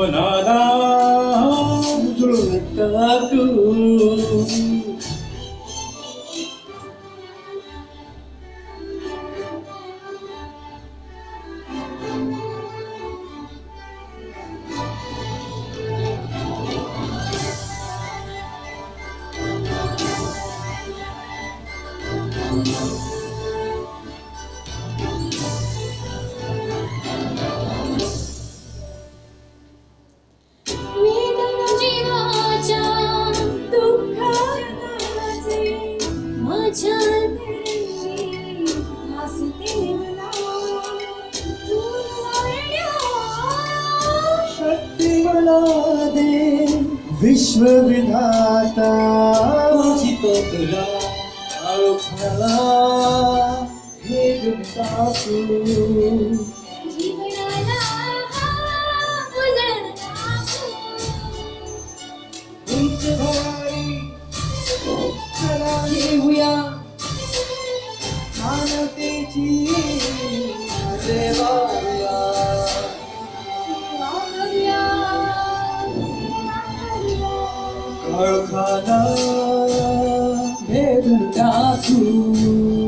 ಜೀವನಾನ ಮುದುಳು ತಾಕು চিত তোলা আৰু খেলা সেই দুটাটো Karkana dark room.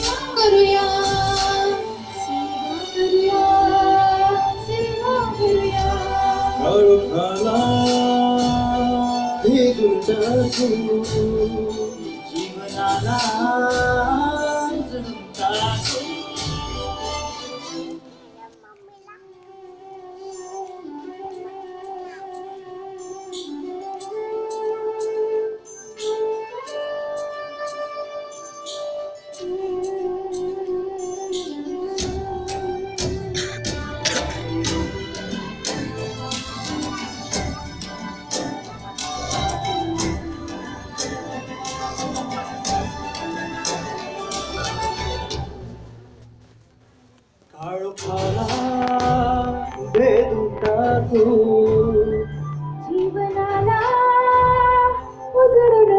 करूया सेवा करूया सेवा करूया काळखाला भेदून टाकू जीवनाला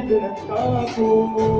Pedra, tá com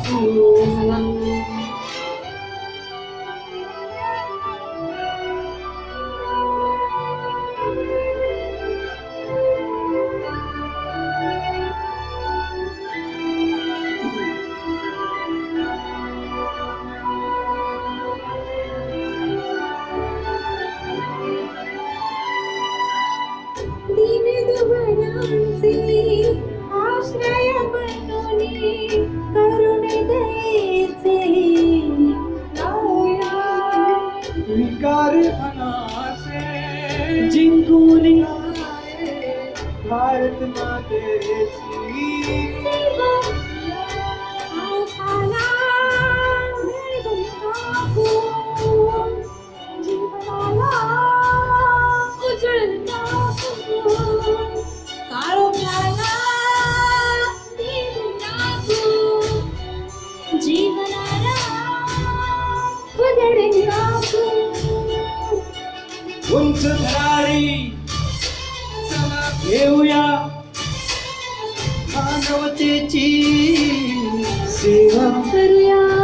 Thank you. उंच धरारी घेऊया मानवतेची सेवा. करूया.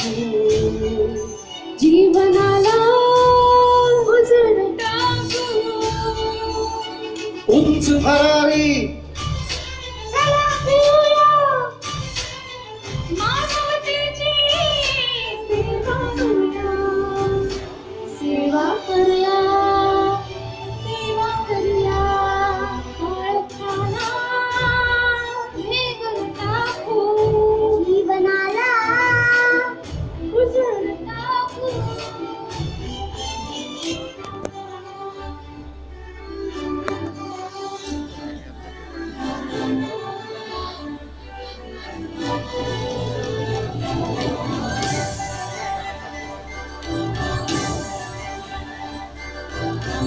टाकू जीवनाला उंच भरारी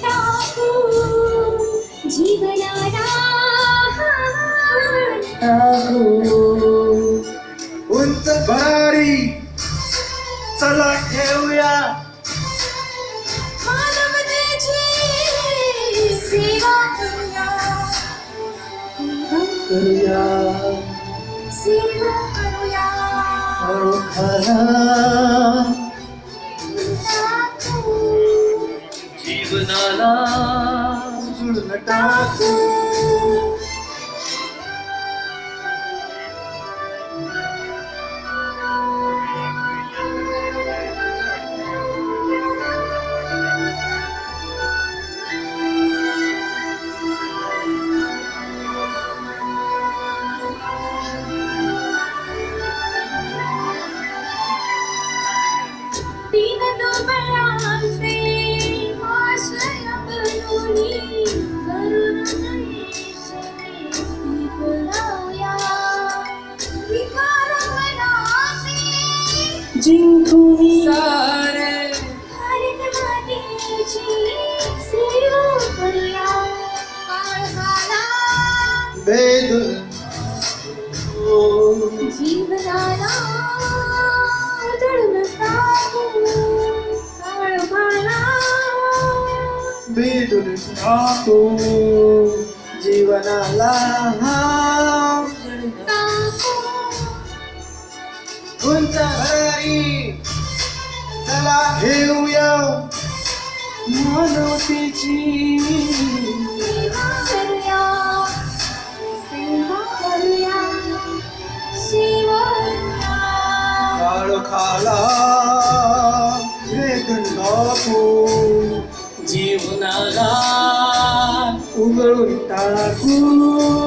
ಸಾಕು ಜೀವನ उंच भरारी चला ठेवूया सेवा करूया सेवा करूया love. वेदन टाकू जीवनाला टाकू उंच भरारी चला घेऊया मानवतेची सेवा करूया सेवा करूया vou narrar o meu espetáculo.